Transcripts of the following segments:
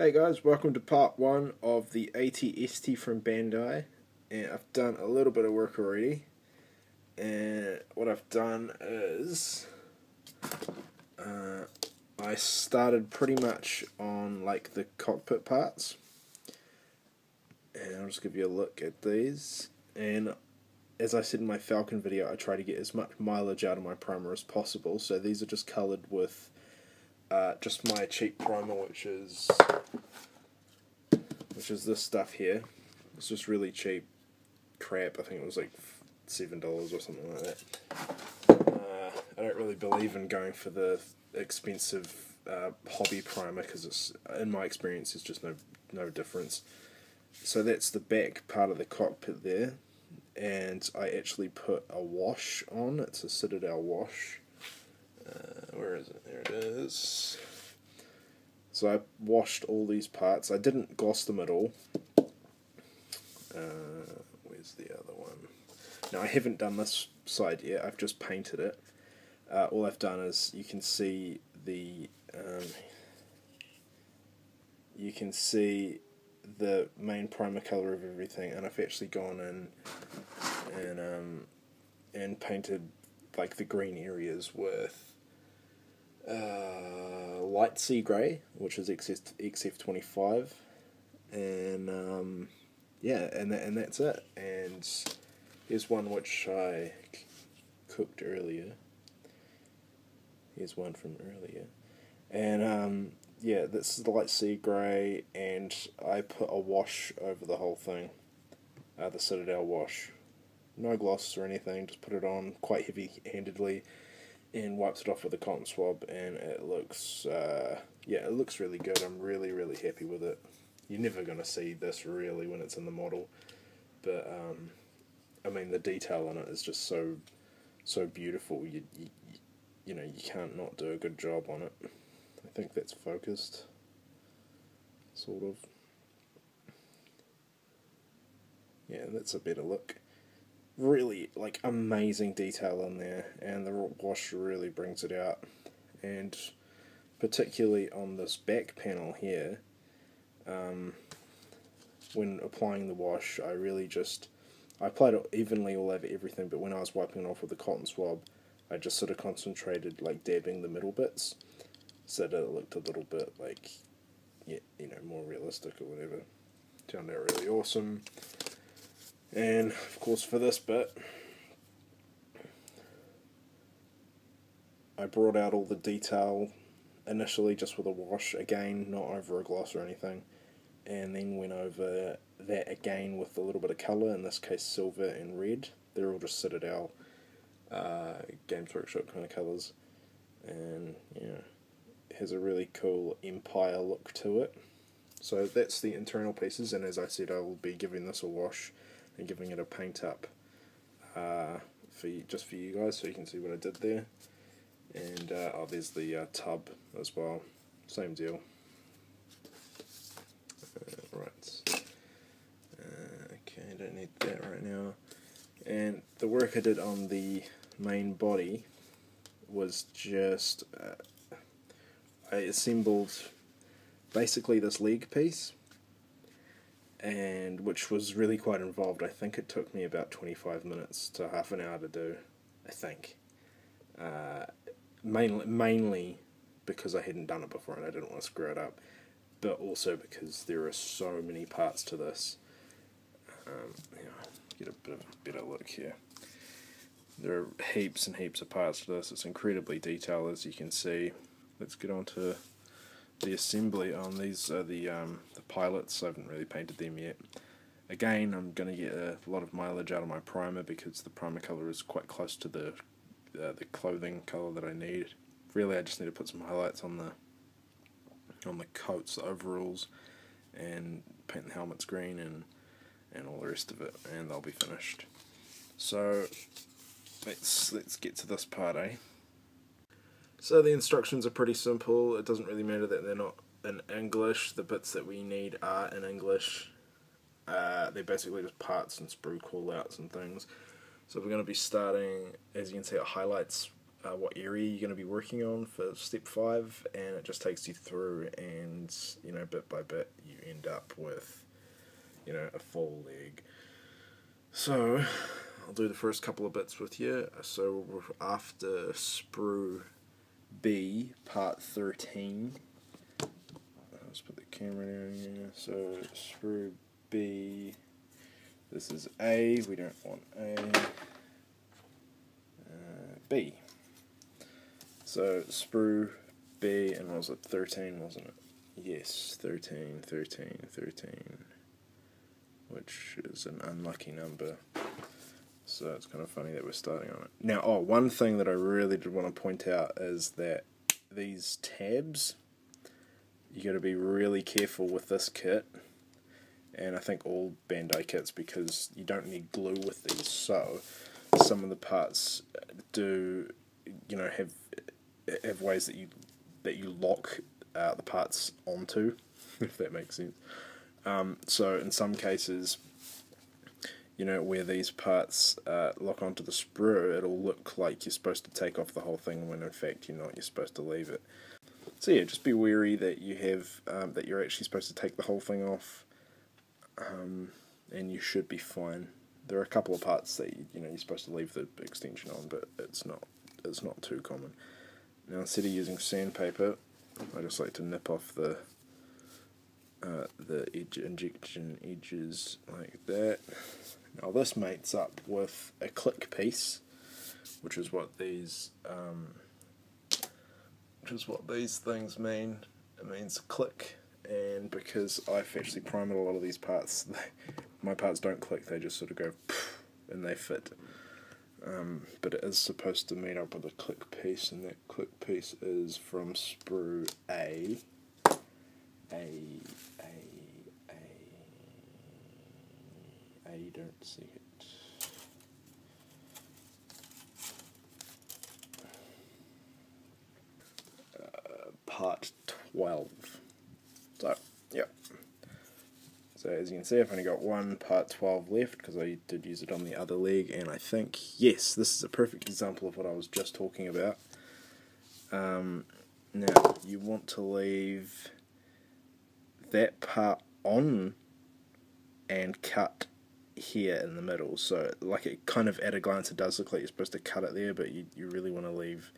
Hey guys, welcome to part one of the AT-ST from Bandai. And I've done a little bit of work already. And what I've done is uh, I started pretty much on like the cockpit parts. And I'll just give you a look at these. And as I said in my Falcon video, I try to get as much mileage out of my primer as possible. So these are just coloured with uh, just my cheap primer, which is which is this stuff here. It's just really cheap crap. I think it was like seven dollars or something like that. Uh, I don't really believe in going for the expensive uh, hobby primer because it's, in my experience, it's just no no difference. So that's the back part of the cockpit there, and I actually put a wash on. It's a Citadel wash. Uh, where is it? There it is. So I washed all these parts. I didn't gloss them at all. Uh, where's the other one? Now I haven't done this side yet. I've just painted it. Uh, all I've done is you can see the um, you can see the main primer color of everything, and I've actually gone in and um, and painted like the green areas with uh, light sea grey, which is XF XF twenty five, and um, yeah, and and that's it. And here's one which I cooked earlier. Here's one from earlier, and um, yeah, this is the light sea grey, and I put a wash over the whole thing, uh, the Citadel wash. No gloss or anything, just put it on quite heavy handedly and wiped it off with a cotton swab and it looks uh, yeah it looks really good. I'm really really happy with it. You're never going to see this really when it's in the model but um, I mean the detail on it is just so so beautiful. You, you you know you can't not do a good job on it. I think that's focused sort of. Yeah that's a better look really like amazing detail in there, and the wash really brings it out. And particularly on this back panel here, um, when applying the wash, I really just I applied it evenly all over everything, but when I was wiping it off with a cotton swab, I just sort of concentrated like dabbing the middle bits, so that it looked a little bit like, yeah, you know, more realistic or whatever. Turned out really awesome. And of course for this bit, I brought out all the detail initially just with a wash, again, not over a gloss or anything, and then went over that again with a little bit of colour, in this case silver and red. They're all just Citadel uh, Games Workshop kind of colours, and yeah, has a really cool Empire look to it. So that's the internal pieces, and as I said, I will be giving this a wash and giving it a paint up uh, for you, just for you guys so you can see what I did there. And uh, oh, there's the uh, tub as well, same deal. Uh, right, uh, okay, don't need that right now. And the work I did on the main body was just uh, I assembled basically this leg piece and which was really quite involved. I think it took me about 25 minutes to half an hour to do, I think. Uh, mainly, mainly because I hadn't done it before and I didn't want to screw it up, but also because there are so many parts to this. Um, you know, get a bit of a better look here. There are heaps and heaps of parts to this. It's incredibly detailed, as you can see. Let's get on to the assembly on these are the um, the pilots. I haven't really painted them yet. Again, I'm going to get a lot of mileage out of my primer because the primer color is quite close to the uh, the clothing color that I need. Really, I just need to put some highlights on the on the coats, the overalls, and paint the helmets green and and all the rest of it, and they'll be finished. So let's let's get to this part, eh? So the instructions are pretty simple. It doesn't really matter that they're not in English. The bits that we need are in English. Uh, they're basically just parts and sprue callouts and things. So we're going to be starting, as you can see, it highlights uh, what area you're going to be working on for step five, and it just takes you through, and you know, bit by bit, you end up with, you know, a full leg. So, I'll do the first couple of bits with you. So, after sprue B, part 13, let's put the camera down here. So, sprue B, this is A, we don't want A. Uh, B. So sprue B, and was it 13, wasn't it? Yes, 13, 13, 13, which is an unlucky number. So it's kind of funny that we're starting on it. Now, oh, one thing that I really did want to point out is that these tabs, you got to be really careful with this kit, and I think all Bandai kits because you don't need glue with these. So some of the parts do, you know, have have ways that you that you lock uh, the parts onto, if that makes sense. Um, so in some cases, you know, where these parts uh, lock onto the sprue, it'll look like you're supposed to take off the whole thing when in fact you're not. You're supposed to leave it. So yeah, just be wary that you have um, that you're actually supposed to take the whole thing off, um, and you should be fine there are a couple of parts that you, you know you're supposed to leave the extension on, but it's not it's not too common. Now instead of using sandpaper, I just like to nip off the the edge injection edges like that. Now this mates up with a click piece, which is what these um, which is what these things mean. It means click, and because I've actually primed a lot of these parts, my parts don't click, they just sort of go and they fit. Um, but it is supposed to meet up with a click piece, and that click piece is from sprue A, A, You don't see it. Uh, part 12. So, yep. So as you can see, I've only got one part 12 left because I did use it on the other leg, and I think, yes, this is a perfect example of what I was just talking about. Um, now, you want to leave that part on and cut here in the middle. So, like it kind of at a glance, it does look like you're supposed to cut it there, but you, you really want to leave,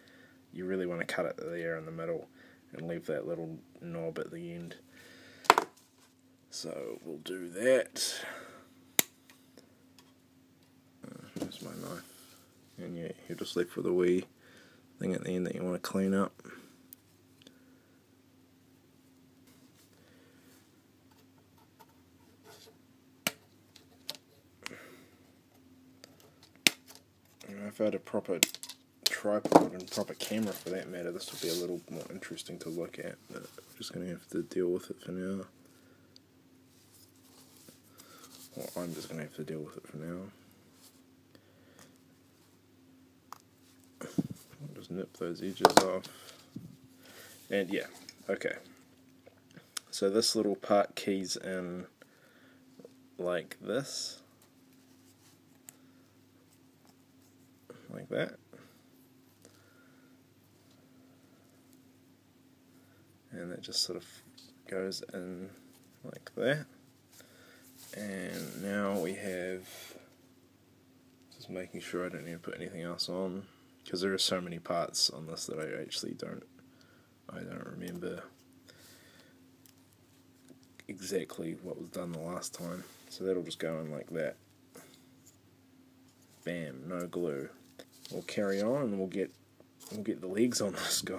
you really want to cut it there in the middle and leave that little knob at the end. So we'll do that. Uh, here's my knife. And yeah, you're just left with a wee thing at the end that you want to clean up. If I had a proper tripod and proper camera for that matter, this would be a little more interesting to look at, but I'm just going to have to deal with it for now. Well, I'm just going to have to deal with it for now. I'll just nip those edges off. And yeah, okay. So this little part keys in like this. Like that. And it just sort of goes in like that. And now we have just making sure I don't need to put anything else on because there are so many parts on this that I actually don't I don't remember exactly what was done the last time. So that'll just go in like that. Bam no glue we'll carry on and we'll get we'll get the legs on this guy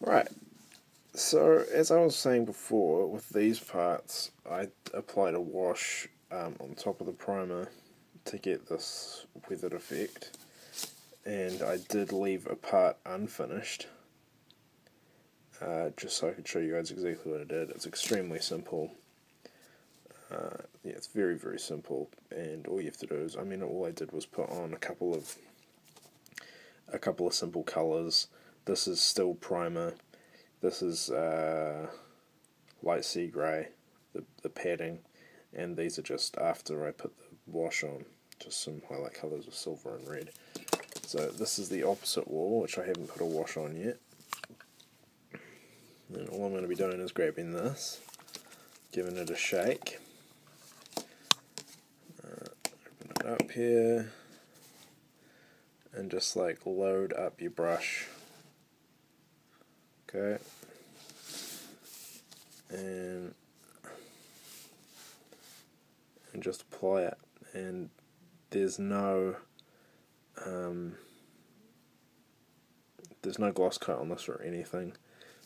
right so, as I was saying before, with these parts, I applied a wash um, on top of the primer to get this weathered effect, and I did leave a part unfinished, uh, just so I could show you guys exactly what I did. It's extremely simple. Uh, yeah, it's very, very simple, and all you have to do is, I mean, all I did was put on a couple of a couple of simple colors. This is still primer this is uh, light sea grey, the, the padding, and these are just after I put the wash on, just some highlight colours of silver and red. So this is the opposite wall, which I haven't put a wash on yet. And all I'm going to be doing is grabbing this, giving it a shake. Uh, up here, and just like load up your brush. Okay. And and just apply it and there's no um, there's no gloss coat on this or anything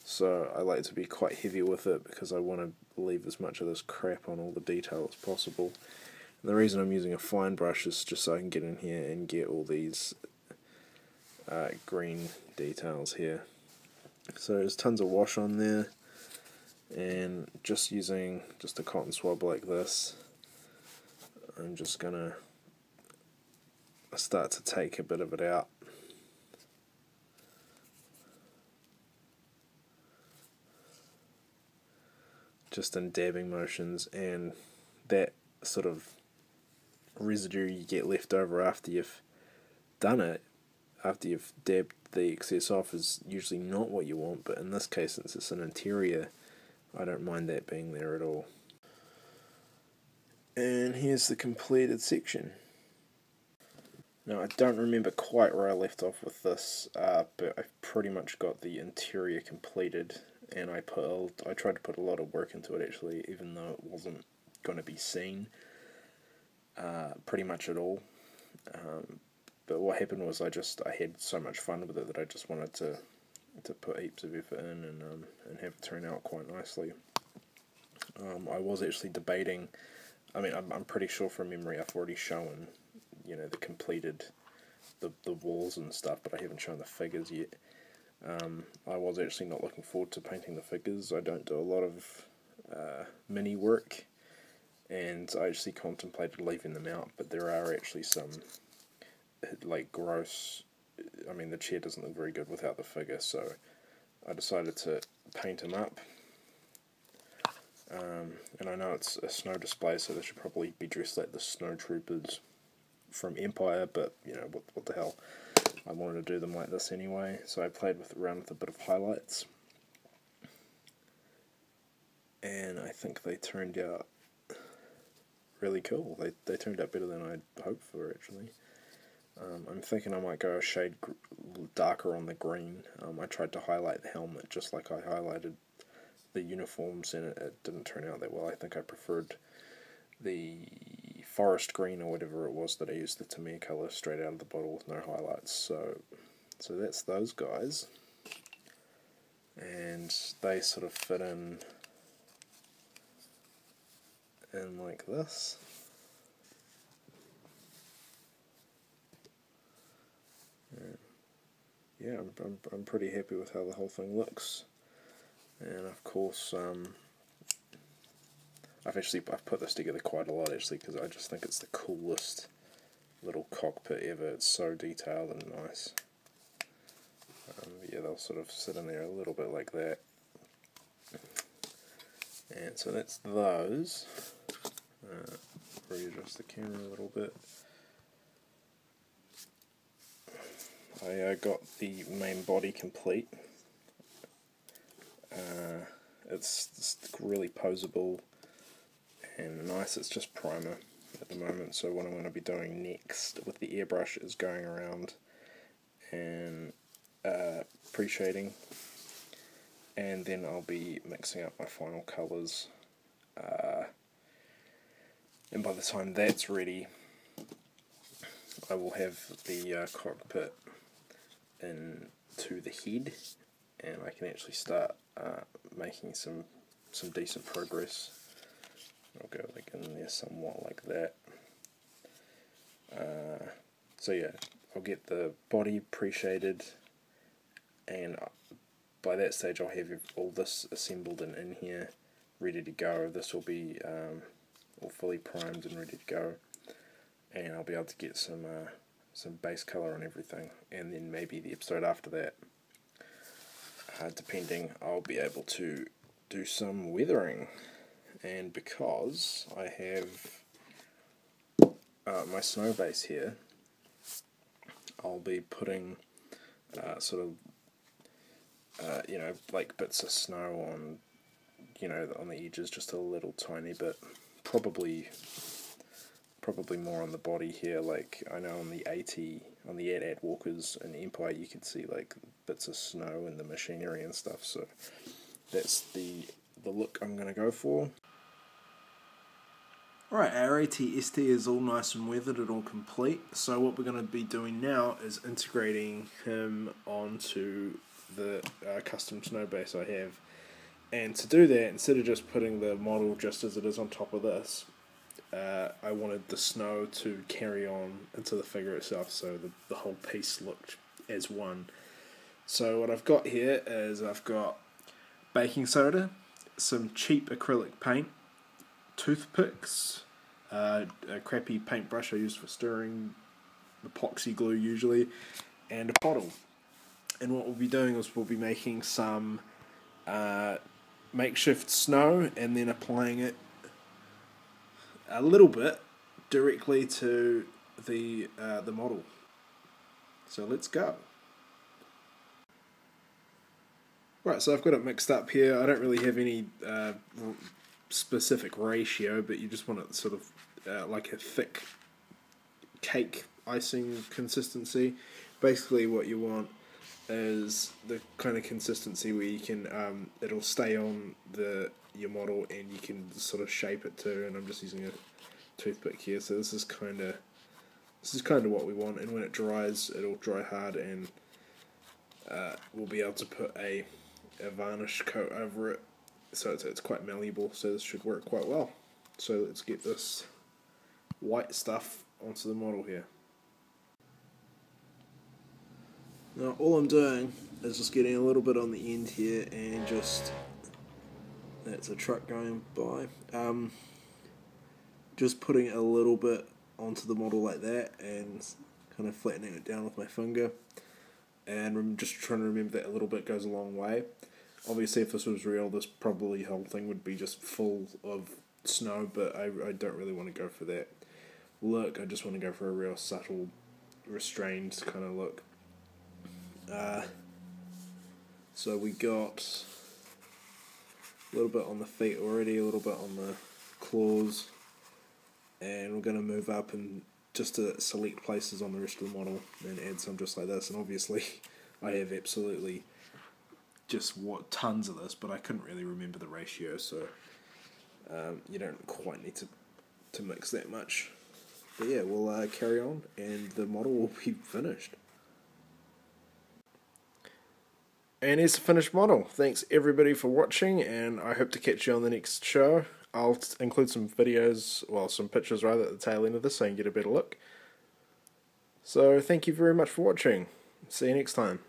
so I like to be quite heavy with it because I want to leave as much of this crap on all the detail as possible and the reason I'm using a fine brush is just so I can get in here and get all these uh, green details here so there's tons of wash on there and just using just a cotton swab like this I'm just gonna start to take a bit of it out. Just in dabbing motions, and that sort of residue you get left over after you've done it, after you've dabbed the excess off, is usually not what you want, but in this case, since it's an interior, I don't mind that being there at all. And here's the completed section. Now I don't remember quite where I left off with this, uh, but I've pretty much got the interior completed, and I put I tried to put a lot of work into it actually, even though it wasn't going to be seen uh, pretty much at all. Um, but what happened was I just I had so much fun with it that I just wanted to to put heaps of effort in and um, and have it turn out quite nicely. Um, I was actually debating I mean, I'm, I'm pretty sure from memory I've already shown, you know, the completed, the, the walls and stuff, but I haven't shown the figures yet. Um, I was actually not looking forward to painting the figures. I don't do a lot of uh, mini work, and I actually contemplated leaving them out, but there are actually some, like, gross. I mean, the chair doesn't look very good without the figure, so I decided to paint them up um, and I know it's a snow display, so they should probably be dressed like the snow troopers from Empire, but you know, what, what the hell. I wanted to do them like this anyway, so I played with around with a bit of highlights. And I think they turned out really cool. They, they turned out better than I'd hoped for, actually. Um, I'm thinking I might go a shade darker on the green. Um, I tried to highlight the helmet just like I highlighted the uniforms and it, it didn't turn out that well. I think I preferred the forest green or whatever it was that I used the Tamiya colour straight out of the bottle with no highlights. So, so that's those guys, and they sort of fit in in like this. Yeah, I'm, I'm, I'm pretty happy with how the whole thing looks and of course um, I've actually I've put this together quite a lot actually because I just think it's the coolest little cockpit ever. It's so detailed and nice. Um, yeah, they'll sort of sit in there a little bit like that. And so that's those. Uh, readjust the camera a little bit. I uh, got the main body complete. Uh, it's, it's really posable and nice. It's just primer at the moment. So what I'm going to be doing next with the airbrush is going around and uh, pre-shading and then I'll be mixing up my final colours uh, and by the time that's ready I will have the uh, cockpit into the head and I can actually start uh, making some some decent progress. I'll go like in there somewhat like that. Uh, so yeah, I'll get the body pre-shaded and by that stage I'll have all this assembled and in here ready to go. This will be um, all fully primed and ready to go. And I'll be able to get some uh, some base color on everything. And then maybe the episode after that uh, depending, I'll be able to do some weathering. And because I have uh, my snow base here, I'll be putting uh, sort of uh, you know like bits of snow on you know on the edges just a little tiny bit probably probably more on the body here like I know on the 80 on the AT-AT walkers and Empire you can see like bits of snow and the machinery and stuff so that's the the look I'm going to go for Alright, our AT-ST is all nice and weathered and all complete. So what we're going to be doing now is integrating him onto the uh, custom snow base I have. And to do that, instead of just putting the model just as it is on top of this, uh, I wanted the snow to carry on into the figure itself so the, the whole piece looked as one. So what I've got here is I've got baking soda, some cheap acrylic paint, toothpicks, uh, a crappy paintbrush I use for stirring, epoxy glue usually, and a bottle. And what we'll be doing is we'll be making some uh, makeshift snow and then applying it a little bit directly to the uh, the model. So let's go. Right, so I've got it mixed up here. I don't really have any uh, specific ratio, but you just want it sort of uh, like a thick cake icing consistency. Basically, what you want is the kind of consistency where you can um, it'll stay on the your model and you can sort of shape it too. And I'm just using a toothpick here, so this is kind of this is kind of what we want. And when it dries, it'll dry hard, and uh, we'll be able to put a a varnish coat over it so it's, it's quite malleable so this should work quite well so let's get this white stuff onto the model here now all I'm doing is just getting a little bit on the end here and just that's a truck going by. Um, just putting a little bit onto the model like that and kind of flattening it down with my finger. And I'm just trying to remember that a little bit goes a long way. Obviously if this was real this probably whole thing would be just full of snow but I, I don't really want to go for that look. I just want to go for a real subtle restrained kind of look uh, so we got a little bit on the feet already a little bit on the claws and we're going to move up and just to select places on the rest of the model and add some just like this and obviously I have absolutely just what tons of this, but I couldn't really remember the ratio, so um, you don't quite need to to mix that much. But yeah, we'll uh, carry on, and the model will be finished. And here's the finished model. Thanks everybody for watching, and I hope to catch you on the next show. I'll include some videos, well, some pictures rather at the tail end of this so you can get a better look. So thank you very much for watching. See you next time.